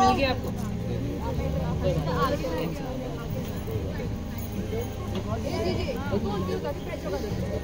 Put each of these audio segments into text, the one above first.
मिल गया आपको पहले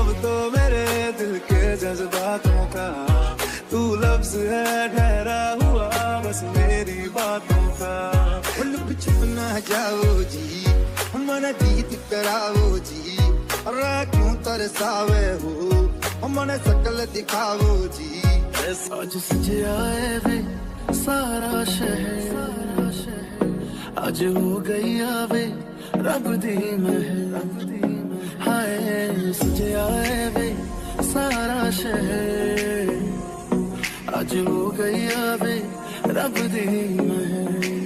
ना जाओ जी। मन दीद कराओ जी। अरे क्यों तरसावे हो। मन सकल दिखाओ जी। आज सज आए वे, सारा शहर। आज हो गई आवे, रब दी महल हाय, सज आए वे, सारा शहर। आज हो गई आवे, रब दी महल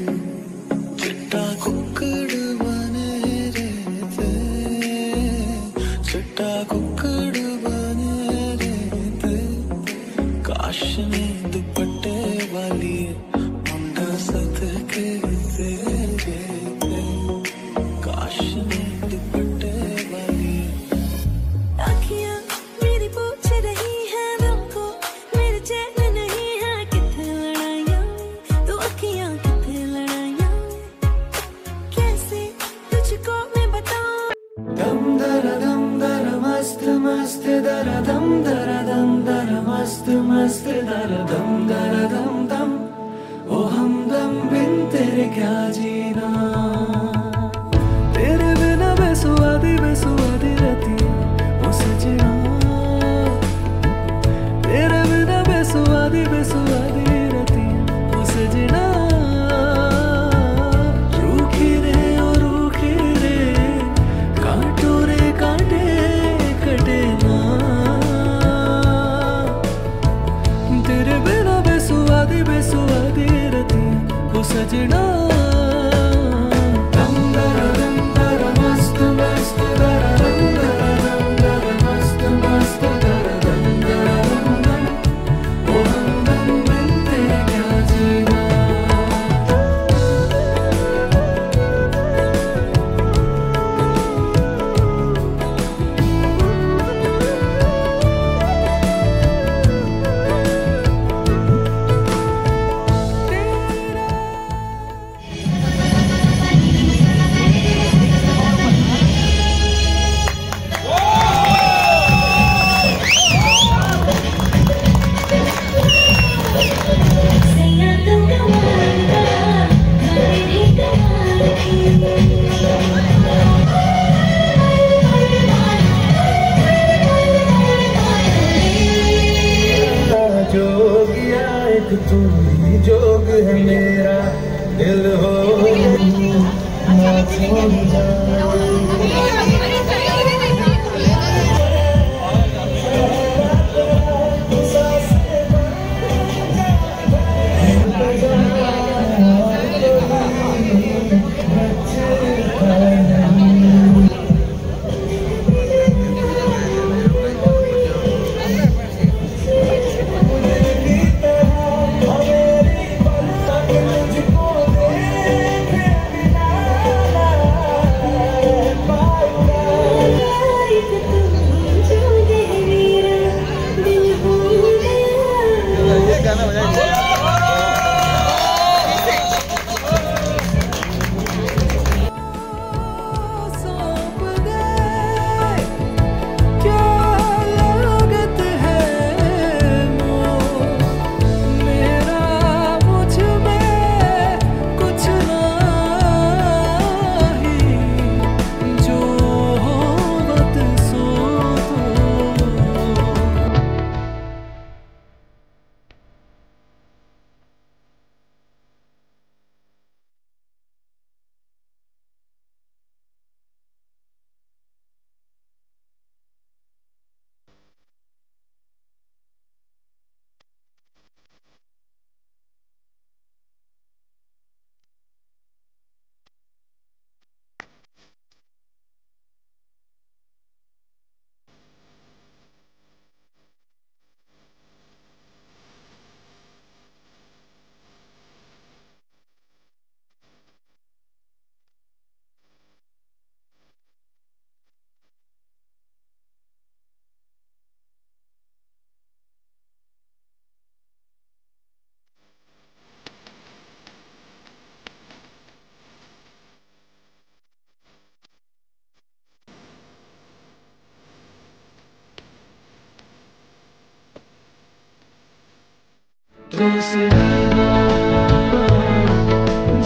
तुझसे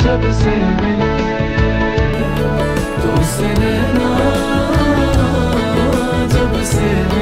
जब से मिले नैना जब से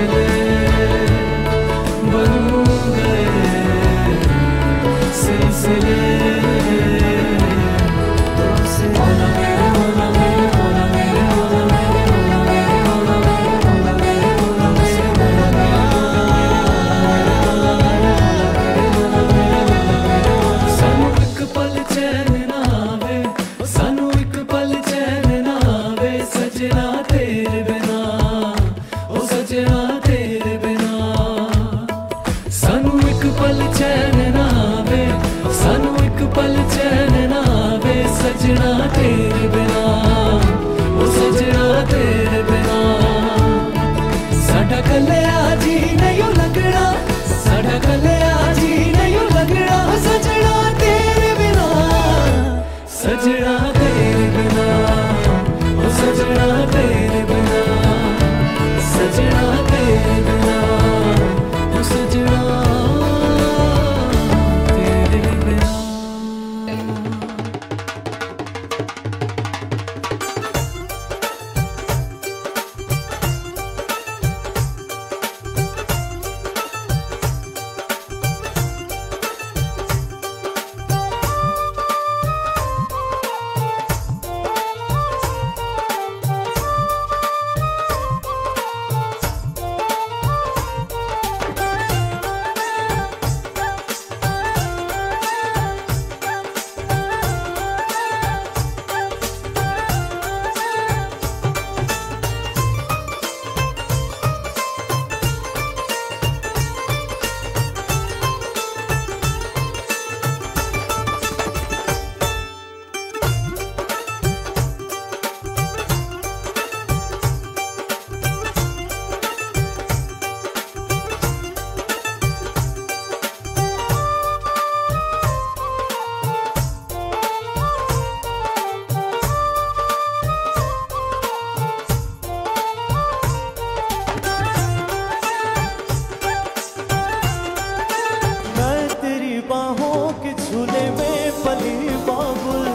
के झूले में पली बाबुल।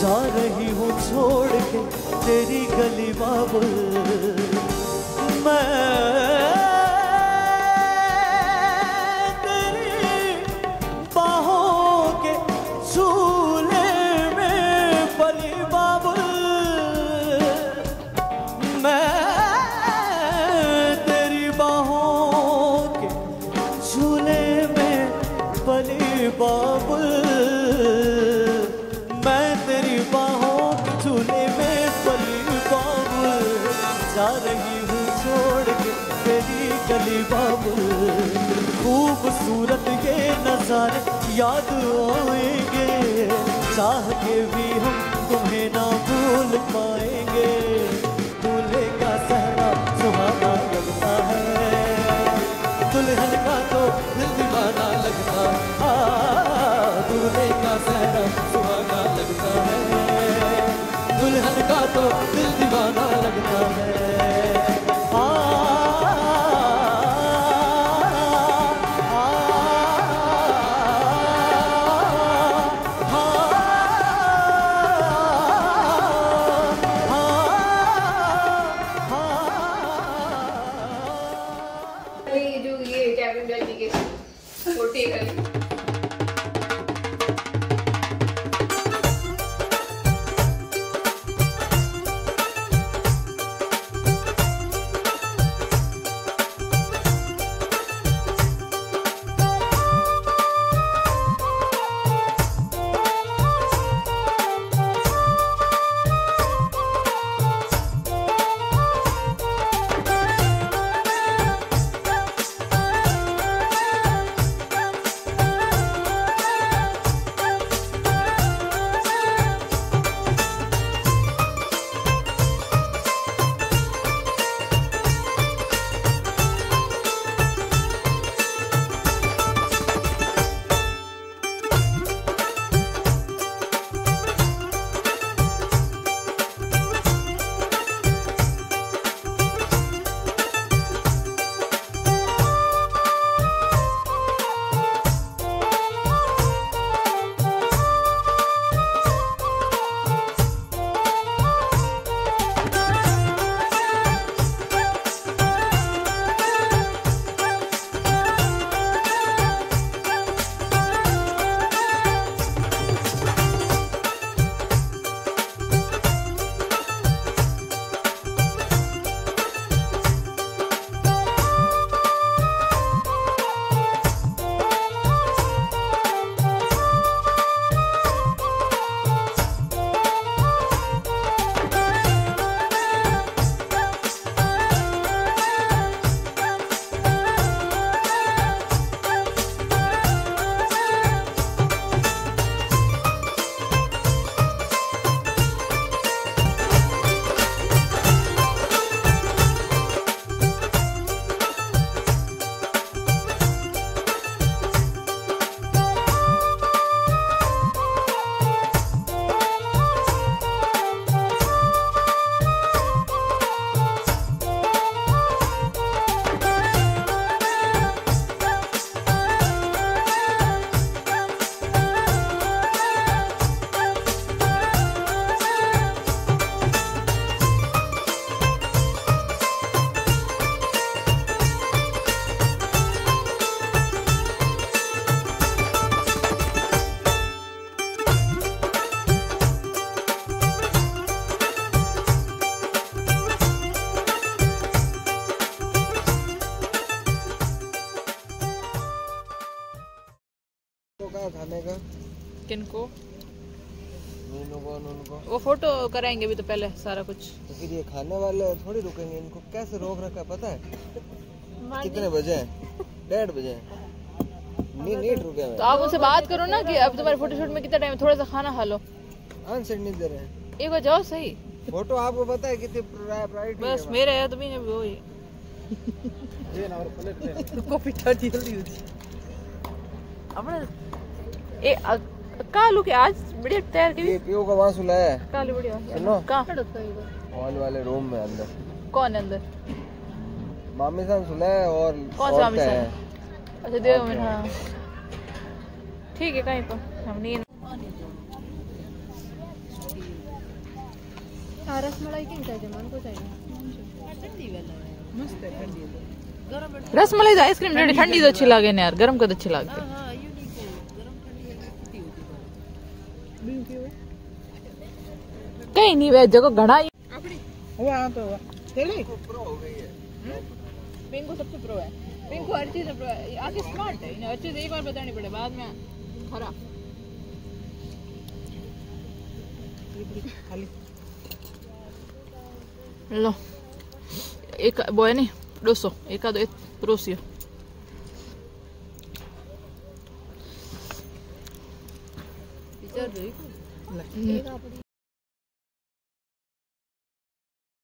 जा रही हूँ छोड़ के तेरी गली बाबुल। खूबसूरत ये नजारे याद आएँगे चाह के भी हम तुम्हें ना भूल पाएँगे किनको को। वो फ़ोटो कराएँगे अभी तो पहले सारा कुछ। तो फिर ये खाने वाले थोड़ी रुकेंगे इनको कैसे रोक रखा है पता है? कितने बजे हैं? डेढ़ बजे हैं। नी नीट रुके तो आप उनसे बात करो ना कि अब तुम्हारे फ़ोटो शूट में कितना टाइम थोड़ा सा खाना खा लो। आंसर नहीं दे रहे हैं। एक बार जाओ सही। फ़ोटो आपको पता है कितनी प्रायोरिटी बस मेरे है तुम्हें ने भी वही कॉपी ठाती जल्दी होती अपने ए कालू के आज बढ़िया तैयार की ये पीओ का वहाँ सुला है। कालू बढ़िया। सुनो। कहाँ? हॉल वाले रूम में अंदर। कौन अंदर? मामी सान सुला है और कौन सा मामी सान अच्छा देव में हाँ? ठीक है कहीं तो। हम नहीं हाँ, रसमलाई रसमलाई को चाहिए मस्त है ठंडी गरम रस आइसक्रीम ठंडी तो अच्छी लगे ना यार गरम को तो अच्छी लगती है। हाँ, हाँ। नहीं वे जगह घना ही हुआ हाँ तो हुआ चले प्रो हो गई है। पिंकू सबसे प्रो है। पिंकू हर चीज़ प्रो है। आगे स्मार्ट है। इन्हें हर चीज़ एक बार बतानी पड़े बाद में खराब खाली। लो। एक है नहीं डोसो एक आधो एक परोसियो। चल रही है ले आप अपनी